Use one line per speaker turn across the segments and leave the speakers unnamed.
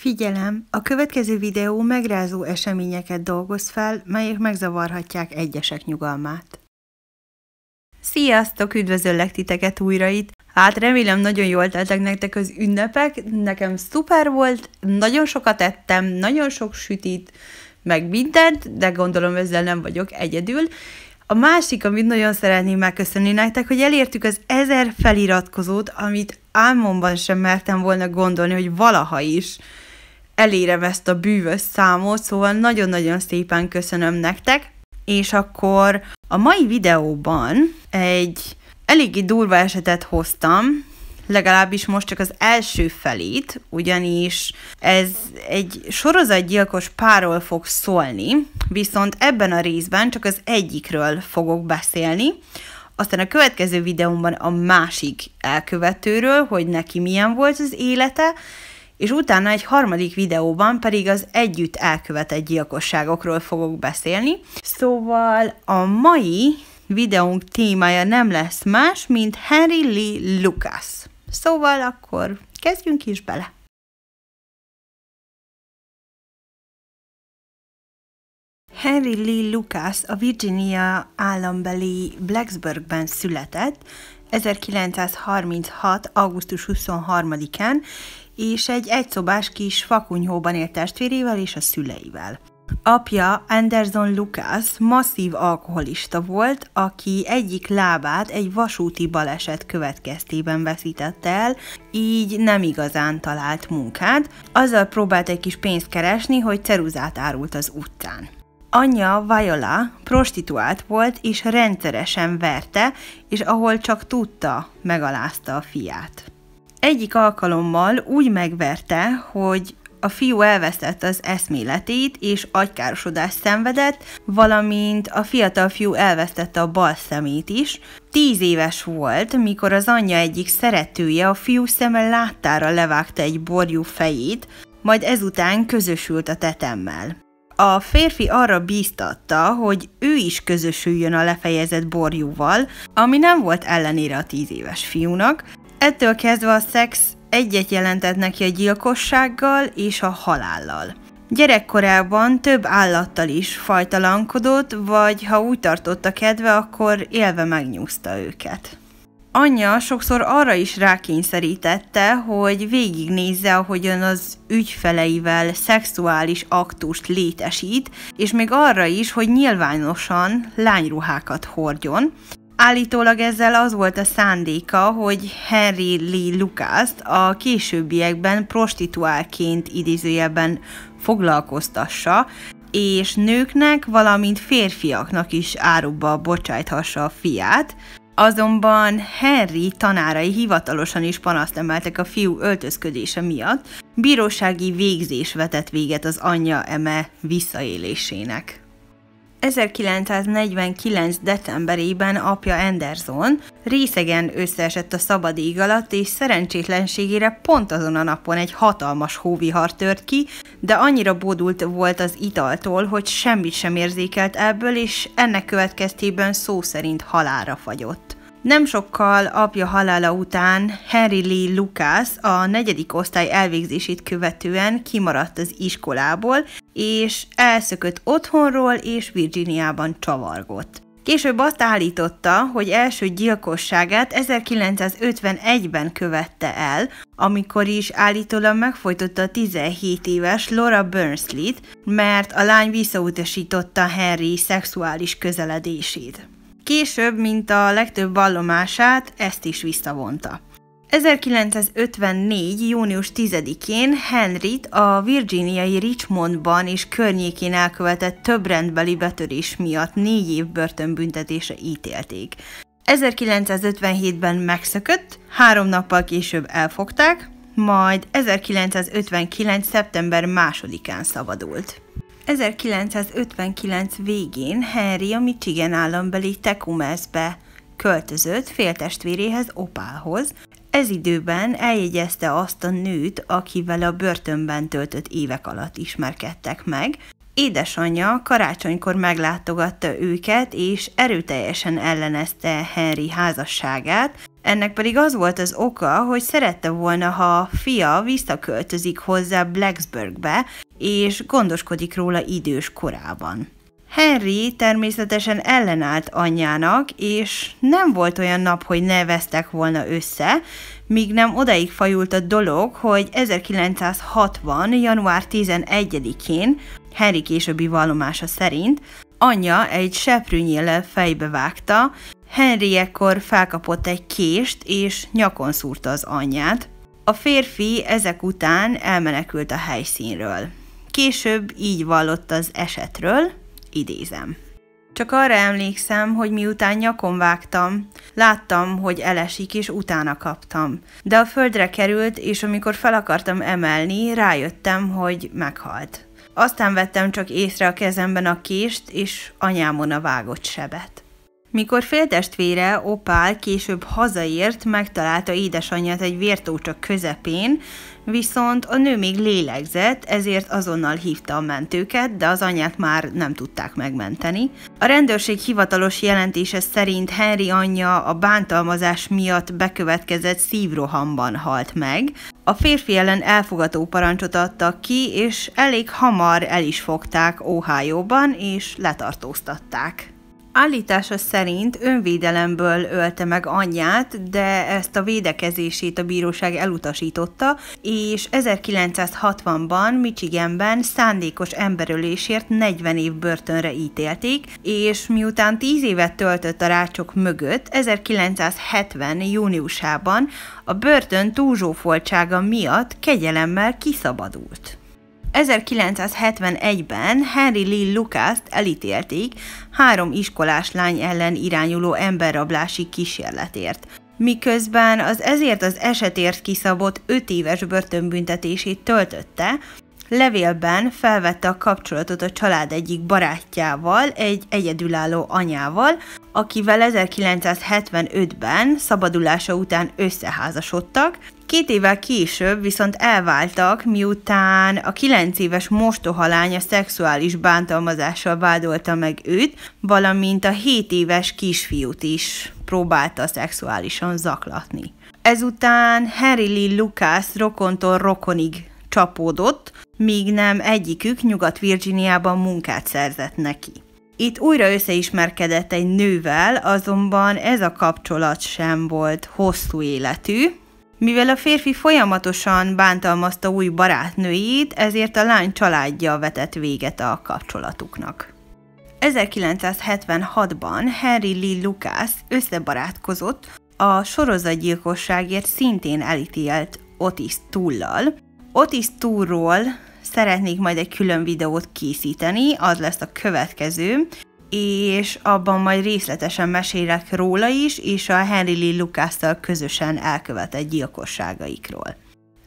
Figyelem! A következő videó megrázó eseményeket dolgoz fel, melyek megzavarhatják egyesek nyugalmát. Sziasztok! Üdvözöllek titeket újra itt! Hát remélem nagyon jól teltek nektek az ünnepek, nekem szuper volt, nagyon sokat ettem, nagyon sok sütit, meg mindent, de gondolom ezzel nem vagyok egyedül. A másik, amit nagyon szeretném megköszönni nektek, hogy elértük az ezer feliratkozót, amit álmomban sem mertem volna gondolni, hogy valaha is elérem ezt a bűvös számot, szóval nagyon-nagyon szépen köszönöm nektek, és akkor a mai videóban egy eléggé durva esetet hoztam, legalábbis most csak az első felét, ugyanis ez egy sorozatgyilkos párról fog szólni, viszont ebben a részben csak az egyikről fogok beszélni, aztán a következő videómban a másik elkövetőről, hogy neki milyen volt az élete, és utána egy harmadik videóban pedig az együtt elkövetett gyilkosságokról fogok beszélni. Szóval a mai videónk témája nem lesz más, mint Henry Lee Lucas. Szóval akkor kezdjünk is bele! Henry Lee Lucas a Virginia állambeli Blacksburgben született 1936. augusztus 23-án, és egy egyszobás kis fakunyhóban élt testvérével és a szüleivel. Apja Anderson Lucas masszív alkoholista volt, aki egyik lábát egy vasúti baleset következtében veszítette el, így nem igazán talált munkát. Azzal próbált egy kis pénzt keresni, hogy ceruzát árult az utcán. Anyja, Viola, prostituált volt, és rendszeresen verte, és ahol csak tudta, megalázta a fiát. Egyik alkalommal úgy megverte, hogy a fiú elvesztette az eszméletét és agykárosodást szenvedett, valamint a fiatal fiú elvesztette a bal szemét is. Tíz éves volt, mikor az anyja egyik szeretője a fiú szeme láttára levágta egy borjú fejét, majd ezután közösült a tetemmel. A férfi arra bíztatta, hogy ő is közösüljön a lefejezett borjúval, ami nem volt ellenére a tíz éves fiúnak. Ettől kezdve a szex egyet jelentett neki a gyilkossággal és a halállal. Gyerekkorában több állattal is fajtalankodott, vagy ha úgy tartotta kedve, akkor élve megnyúzta őket. Anyja sokszor arra is rákényszerítette, hogy végignézze, ahogyan az ügyfeleivel szexuális aktust létesít, és még arra is, hogy nyilvánosan lányruhákat hordjon, Állítólag ezzel az volt a szándéka, hogy Henry Lee Lucas-t a későbbiekben prostituálként idézőjelben foglalkoztassa, és nőknek, valamint férfiaknak is áruba bocsájthassa a fiát, Azonban Henry tanárai hivatalosan is panaszt emeltek a fiú öltözködése miatt, bírósági végzés vetett véget az anyja eme visszaélésének. 1949. decemberében apja Anderson részegen összeesett a szabad ég alatt, és szerencsétlenségére pont azon a napon egy hatalmas hóvihar tört ki, de annyira bódult volt az italtól, hogy semmit sem érzékelt ebből, és ennek következtében szó szerint halára fagyott. Nem sokkal apja halála után Henry Lee Lucas a negyedik osztály elvégzését követően kimaradt az iskolából, és elszökött otthonról és Virginiában csavargott. Később azt állította, hogy első gyilkosságát 1951-ben követte el, amikor is állítólag megfojtotta a 17 éves Laura Burnsley-t, mert a lány visszautasította Henry szexuális közeledését. Később, mint a legtöbb vallomását, ezt is visszavonta. 1954. június 10-én Henryt a virginiai Richmondban és környékén elkövetett több rendbeli betörés miatt négy év börtönbüntetése ítélték. 1957-ben megszökött, három nappal később elfogták, majd 1959. szeptember 2-án szabadult. 1959 végén Henry a Michigan állambeli Tecumsehbe költözött féltestvéréhez Opálhoz. Ez időben eljegyezte azt a nőt, akivel a börtönben töltött évek alatt ismerkedtek meg. Édesanyja karácsonykor meglátogatta őket, és erőteljesen ellenezte Henry házasságát, Ennek pedig az volt az oka, hogy szerette volna, ha a fia visszaköltözik hozzá Blacksburgbe, és gondoskodik róla idős korában. Henry természetesen ellenállt anyjának, és nem volt olyan nap, hogy ne vesztek volna össze, míg nem odaig fajult a dolog, hogy 1960. január 11-én, Henry későbbi vallomása szerint, anyja egy seprűnyéllel fejbe vágta, Henry ekkor felkapott egy kést, és nyakon szúrta az anyját. A férfi ezek után elmenekült a helyszínről. Később így vallott az esetről, idézem. Csak arra emlékszem, hogy miután nyakon vágtam, láttam, hogy elesik, és utána kaptam. De a földre került, és amikor fel akartam emelni, rájöttem, hogy meghalt. Aztán vettem csak észre a kezemben a kést, és anyámon a vágott sebet. Mikor féltestvére, Opál később hazaért, megtalálta édesanyját egy vértócsak közepén, viszont a nő még lélegzett, ezért azonnal hívta a mentőket, de az anyát már nem tudták megmenteni. A rendőrség hivatalos jelentése szerint Henry anyja a bántalmazás miatt bekövetkezett szívrohamban halt meg. A férfi ellen elfogató parancsot adtak ki, és elég hamar el is fogták Ohio-ban, és letartóztatták. Állítása szerint önvédelemből ölte meg anyját, de ezt a védekezését a bíróság elutasította, és 1960-ban Michiganben szándékos emberölésért 40 év börtönre ítélték, és miután 10 évet töltött a rácsok mögött, 1970. júniusában a börtön túlzsófoltsága miatt kegyelemmel kiszabadult. 1971-ben Henry Lee Lucas-t elítélték három iskolás lány ellen irányuló emberrablási kísérletért, miközben az ezért az esetért kiszabott 5 éves börtönbüntetését töltötte, levélben felvette a kapcsolatot a család egyik barátjával, egy egyedülálló anyával, akivel 1975-ben szabadulása után összeházasodtak, Két évvel később viszont elváltak, miután a kilenc éves mostohalánya szexuális bántalmazással vádolta meg őt, valamint a 7 éves kisfiút is próbálta szexuálisan zaklatni. Ezután Harry Lee Lucas rokontól rokonig csapódott, míg nem egyikük Nyugat-Virginiában munkát szerzett neki. Itt újra összeismerkedett egy nővel, azonban ez a kapcsolat sem volt hosszú életű, mivel a férfi folyamatosan bántalmazta új barátnőjét, ezért a lány családja vetett véget a kapcsolatuknak. 1976-ban Henry Lee Lucas összebarátkozott a sorozatgyilkosságért szintén elítélt Otis Tullal. Otis Tullról szeretnék majd egy külön videót készíteni, az lesz a következő, és abban majd részletesen mesélek róla is, és a Henry Lee lucas közösen elkövetett gyilkosságaikról.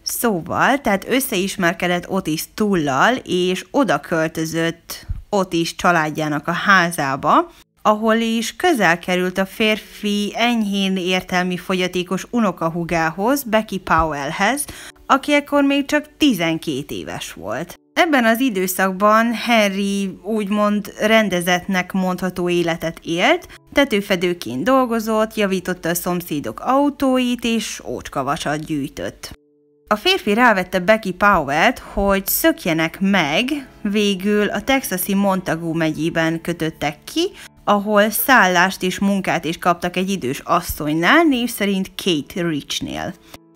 Szóval, tehát összeismerkedett Otis Tullal, és oda költözött Otis családjának a házába, ahol is közel került a férfi enyhén értelmi fogyatékos unokahugához, Becky Powellhez, aki ekkor még csak 12 éves volt. Ebben az időszakban Henry úgymond rendezetnek mondható életet élt, tetőfedőként dolgozott, javította a szomszédok autóit és ócskavasat gyűjtött. A férfi rávette Becky Powell-t, hogy szökjenek meg, végül a texasi Montagu megyében kötöttek ki, ahol szállást és munkát is kaptak egy idős asszonynál, név szerint Kate Richnél.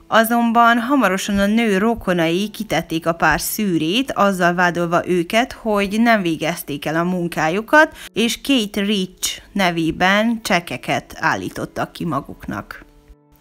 Azonban hamarosan a nő rokonai kitették a pár szűrét, azzal vádolva őket, hogy nem végezték el a munkájukat, és Kate Rich nevében csekeket állítottak ki maguknak.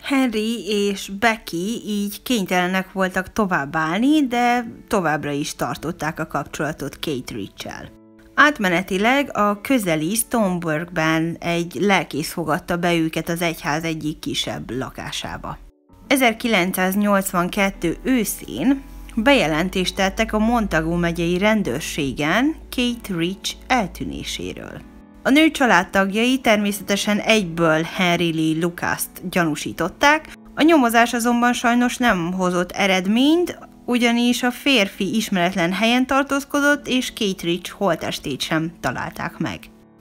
Henry és Becky így kénytelenek voltak továbbállni, de továbbra is tartották a kapcsolatot Kate Rich-el. Átmenetileg a közeli Stoneburgben egy lelkész fogadta be őket az egyház egyik kisebb lakásába. 1982 őszén bejelentést tettek a Montagu megyei rendőrségen Kate Rich eltűnéséről. A nő családtagjai természetesen egyből Henry Lee Lucas-t gyanúsították, a nyomozás azonban sajnos nem hozott eredményt, ugyanis a férfi ismeretlen helyen tartózkodott, és Kate Rich holtestét sem találták meg.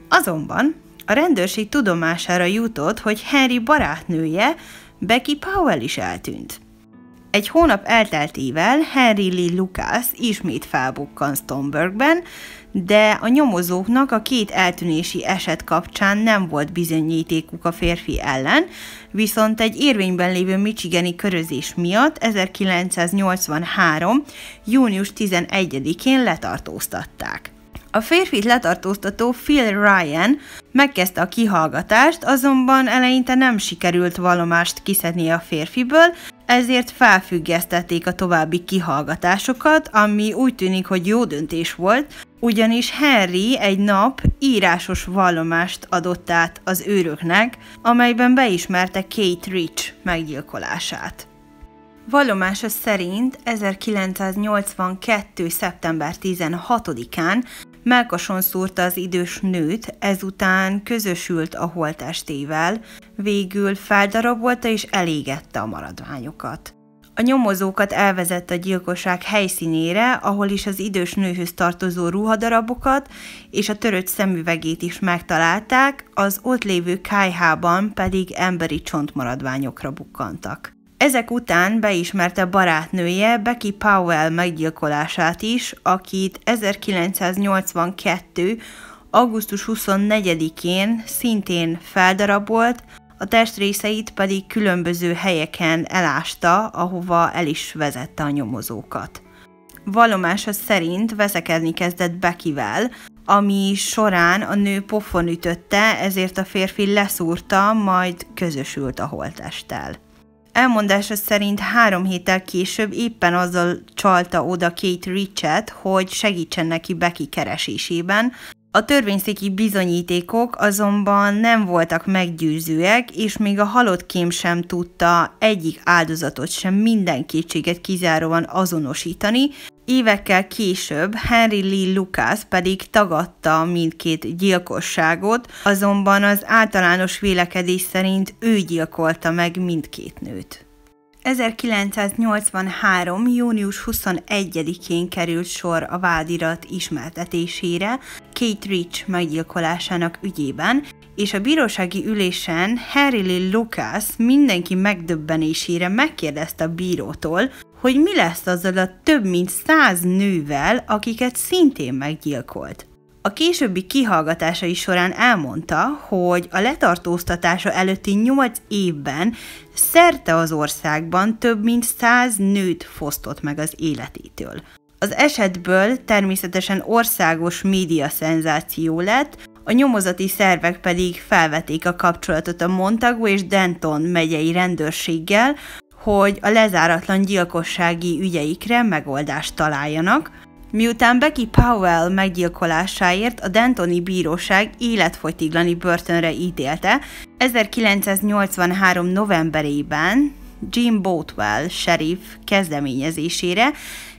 Azonban a rendőrség tudomására jutott, hogy Henry barátnője Becky Powell is eltűnt. Egy hónap elteltével Henry Lee Lucas ismét felbukkan Stonebergben, de a nyomozóknak a két eltűnési eset kapcsán nem volt bizonyítékuk a férfi ellen, viszont egy érvényben lévő Michigani körözés miatt 1983. június 11-én letartóztatták. A férfit letartóztató Phil Ryan megkezdte a kihallgatást, azonban eleinte nem sikerült vallomást kiszedni a férfiből, ezért felfüggesztették a további kihallgatásokat, ami úgy tűnik, hogy jó döntés volt, ugyanis Henry egy nap írásos vallomást adott át az őröknek, amelyben beismerte Kate Rich meggyilkolását. Vallomása szerint 1982. szeptember 16-án Melkason szúrta az idős nőt, ezután közösült a holtestével, végül feldarabolta és elégette a maradványokat. A nyomozókat elvezett a gyilkosság helyszínére, ahol is az idős nőhöz tartozó ruhadarabokat és a törött szemüvegét is megtalálták, az ott lévő kájhában pedig emberi csontmaradványokra bukkantak. Ezek után beismerte barátnője Becky Powell meggyilkolását is, akit 1982. augusztus 24-én szintén feldarabolt, a testrészeit pedig különböző helyeken elásta, ahova el is vezette a nyomozókat. Vallomása szerint veszekedni kezdett Beckyvel, ami során a nő pofon ütötte, ezért a férfi leszúrta, majd közösült a holtesttel. Elmondása szerint három héttel később éppen azzal csalta oda Kate Richet, hogy segítsen neki Becky keresésében, a törvényszéki bizonyítékok azonban nem voltak meggyőzőek, és még a halott kém sem tudta egyik áldozatot sem minden kétséget kizáróan azonosítani, Évekkel később Henry Lee Lucas pedig tagadta mindkét gyilkosságot, azonban az általános vélekedés szerint ő gyilkolta meg mindkét nőt. 1983. június 21-én került sor a vádirat ismertetésére Kate Rich meggyilkolásának ügyében, és a bírósági ülésen Harry Lee Lucas mindenki megdöbbenésére megkérdezte a bírótól, hogy mi lesz azzal a több mint száz nővel, akiket szintén meggyilkolt. A későbbi kihallgatásai során elmondta, hogy a letartóztatása előtti 8 évben szerte az országban több mint 100 nőt fosztott meg az életétől. Az esetből természetesen országos média szenzáció lett, a nyomozati szervek pedig felvették a kapcsolatot a Montagu és Denton megyei rendőrséggel, hogy a lezáratlan gyilkossági ügyeikre megoldást találjanak, Miután Becky Powell meggyilkolásáért a Dentoni Bíróság életfogytiglani börtönre ítélte, 1983. novemberében Jim Boatwell sheriff kezdeményezésére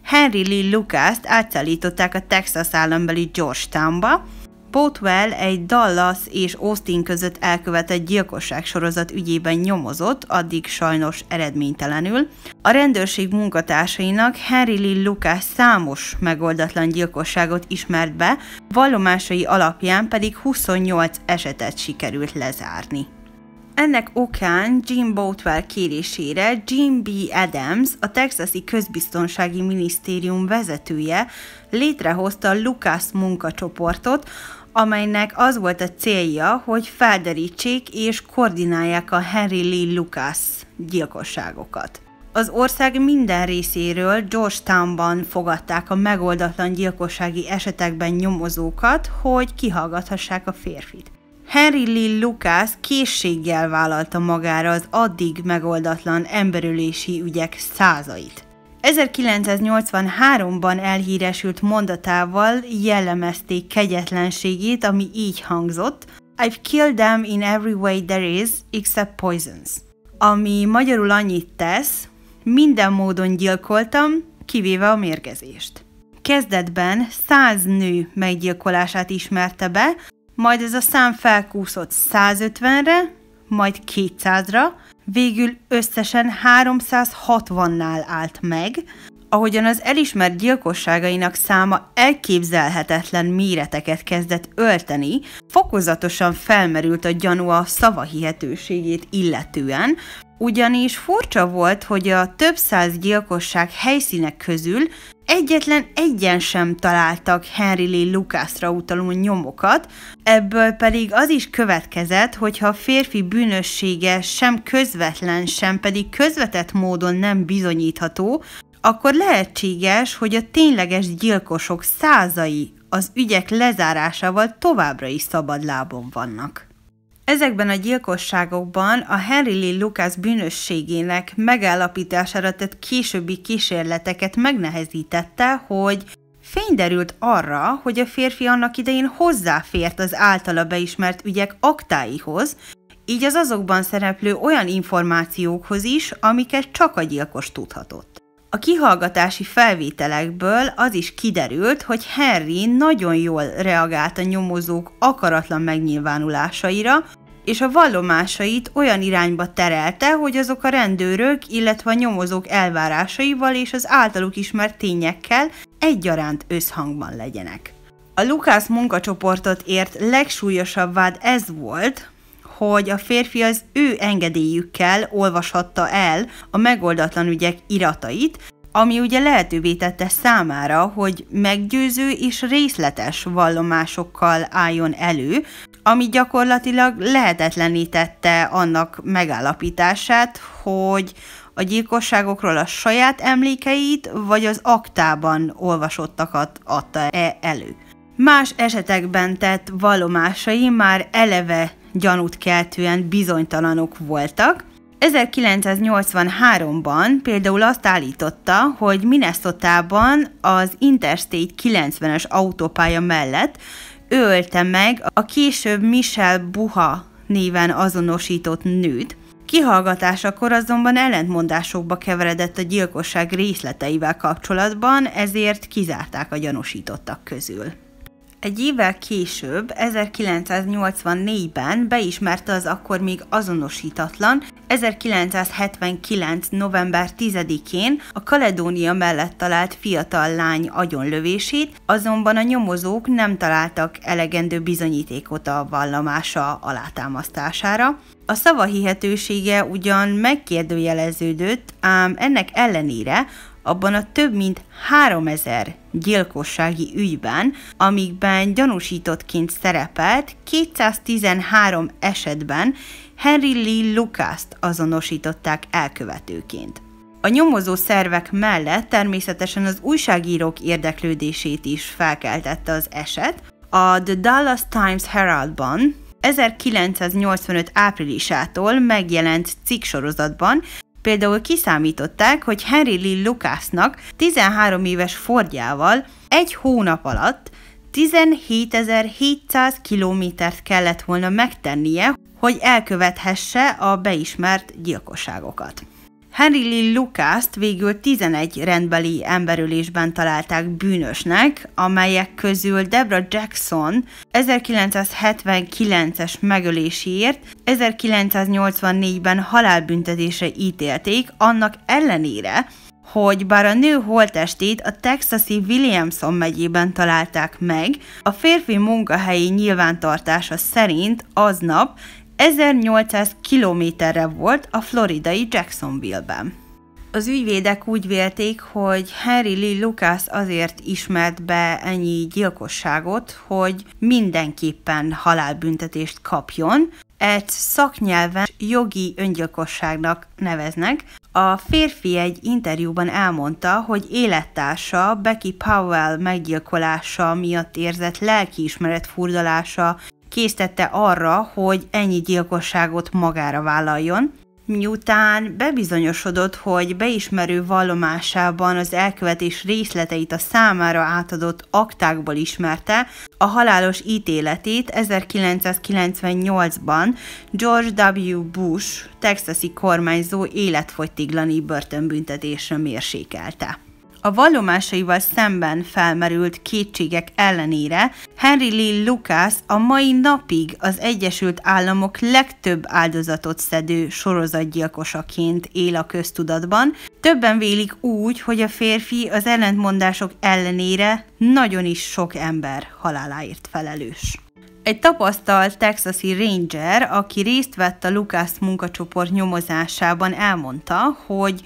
Henry Lee Lucas-t átszállították a Texas állambeli Georgetownba, Boatwell egy Dallas és Austin között elkövetett gyilkosság sorozat ügyében nyomozott, addig sajnos eredménytelenül. A rendőrség munkatársainak Henry Lee Lucas számos megoldatlan gyilkosságot ismert be, vallomásai alapján pedig 28 esetet sikerült lezárni. Ennek okán Jim Boatwell kérésére Jim B. Adams, a texasi közbiztonsági minisztérium vezetője létrehozta a Lucas munkacsoportot, amelynek az volt a célja, hogy felderítsék és koordinálják a Henry Lee Lucas gyilkosságokat. Az ország minden részéről Georgetownban fogadták a megoldatlan gyilkossági esetekben nyomozókat, hogy kihallgathassák a férfit. Henry Lee Lucas készséggel vállalta magára az addig megoldatlan emberölési ügyek százait. 1983-ban elhíresült mondatával jellemezték kegyetlenségét, ami így hangzott I've killed them in every way there is, except poisons. Ami magyarul annyit tesz, minden módon gyilkoltam, kivéve a mérgezést. Kezdetben száz nő meggyilkolását ismerte be, majd ez a szám felkúszott 150-re, majd 200-ra, végül összesen 360-nál állt meg, ahogyan az elismert gyilkosságainak száma elképzelhetetlen méreteket kezdett ölteni, fokozatosan felmerült a gyanú a szavahihetőségét illetően, ugyanis furcsa volt, hogy a több száz gyilkosság helyszínek közül egyetlen egyen sem találtak Henry Lee Lucasra utaló nyomokat, ebből pedig az is következett, hogy ha a férfi bűnössége sem közvetlen, sem pedig közvetett módon nem bizonyítható, akkor lehetséges, hogy a tényleges gyilkosok százai az ügyek lezárásával továbbra is szabad lábon vannak. Ezekben a gyilkosságokban a Henry Lee Lucas bűnösségének megállapítására tett későbbi kísérleteket megnehezítette, hogy fényderült arra, hogy a férfi annak idején hozzáfért az általa beismert ügyek aktáihoz, így az azokban szereplő olyan információkhoz is, amiket csak a gyilkos tudhatott. A kihallgatási felvételekből az is kiderült, hogy Henry nagyon jól reagált a nyomozók akaratlan megnyilvánulásaira, és a vallomásait olyan irányba terelte, hogy azok a rendőrök, illetve a nyomozók elvárásaival és az általuk ismert tényekkel egyaránt összhangban legyenek. A Lukász munkacsoportot ért legsúlyosabb vád ez volt, hogy a férfi az ő engedélyükkel olvashatta el a megoldatlan ügyek iratait, ami ugye lehetővé tette számára, hogy meggyőző és részletes vallomásokkal álljon elő, ami gyakorlatilag lehetetlenítette annak megállapítását, hogy a gyilkosságokról a saját emlékeit, vagy az aktában olvasottakat adta -e elő. Más esetekben tett vallomásai már eleve gyanút keltően bizonytalanok voltak. 1983-ban például azt állította, hogy Minnesota-ban az Interstate 90-es autópálya mellett ölte meg a később Michelle Buha néven azonosított nőt. Kihallgatásakor azonban ellentmondásokba keveredett a gyilkosság részleteivel kapcsolatban, ezért kizárták a gyanúsítottak közül. Egy évvel később, 1984-ben beismerte az akkor még azonosítatlan, 1979. november 10-én a Kaledónia mellett talált fiatal lány agyonlövését, azonban a nyomozók nem találtak elegendő bizonyítékot a vallomása alátámasztására. A szava hihetősége ugyan megkérdőjeleződött, ám ennek ellenére abban a több mint 3000 gyilkossági ügyben, amikben gyanúsítottként szerepelt, 213 esetben Henry Lee Lucas-t azonosították elkövetőként. A nyomozó szervek mellett természetesen az újságírók érdeklődését is felkeltette az eset. A The Dallas Times Heraldban 1985 áprilisától megjelent cikksorozatban Például kiszámították, hogy Henry Lee Lucasnak 13 éves Fordjával egy hónap alatt 17.700 kilométert kellett volna megtennie, hogy elkövethesse a beismert gyilkosságokat. Henry Lee Lucas-t végül 11 rendbeli emberülésben találták bűnösnek, amelyek közül Debra Jackson 1979-es megöléséért 1984-ben halálbüntetésre ítélték, annak ellenére, hogy bár a nő holtestét a texasi Williamson megyében találták meg, a férfi munkahelyi nyilvántartása szerint aznap 1800 kilométerre volt a floridai Jacksonville-ben. Az ügyvédek úgy vélték, hogy Henry Lee Lucas azért ismert be ennyi gyilkosságot, hogy mindenképpen halálbüntetést kapjon. Egy szaknyelven jogi öngyilkosságnak neveznek. A férfi egy interjúban elmondta, hogy élettársa Becky Powell meggyilkolása miatt érzett lelkiismeret furdalása késztette arra, hogy ennyi gyilkosságot magára vállaljon, Miután bebizonyosodott, hogy beismerő vallomásában az elkövetés részleteit a számára átadott aktákból ismerte, a halálos ítéletét 1998-ban George W. Bush, texasi kormányzó életfogytiglani börtönbüntetésre mérsékelte. A vallomásaival szemben felmerült kétségek ellenére Henry Lee Lucas a mai napig az Egyesült Államok legtöbb áldozatot szedő sorozatgyilkosaként él a köztudatban. Többen vélik úgy, hogy a férfi az ellentmondások ellenére nagyon is sok ember haláláért felelős. Egy tapasztalt texasi ranger, aki részt vett a Lucas munkacsoport nyomozásában elmondta, hogy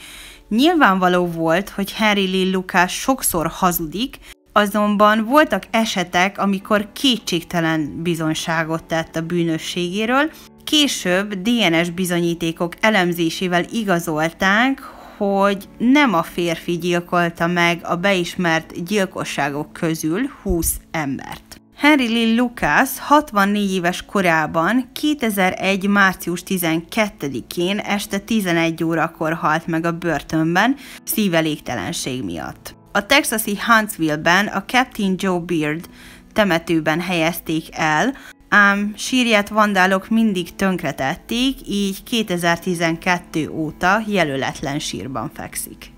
nyilvánvaló volt, hogy Harry Lee Lucas sokszor hazudik, azonban voltak esetek, amikor kétségtelen bizonyságot tett a bűnösségéről, Később DNS bizonyítékok elemzésével igazolták, hogy nem a férfi gyilkolta meg a beismert gyilkosságok közül 20 embert. Henry Lee Lucas 64 éves korában 2001. március 12-én este 11 órakor halt meg a börtönben szívelégtelenség miatt. A texasi Huntsville-ben a Captain Joe Beard temetőben helyezték el, ám sírját vandálok mindig tönkretették, így 2012 óta jelöletlen sírban fekszik.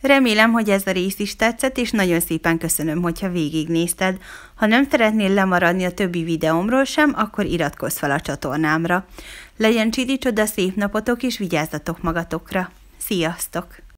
Remélem, hogy ez a rész is tetszett, és nagyon szépen köszönöm, hogyha végignézted. Ha nem szeretnél lemaradni a többi videómról sem, akkor iratkozz fel a csatornámra. Legyen csidi csoda szép napotok, és vigyázzatok magatokra. Sziasztok!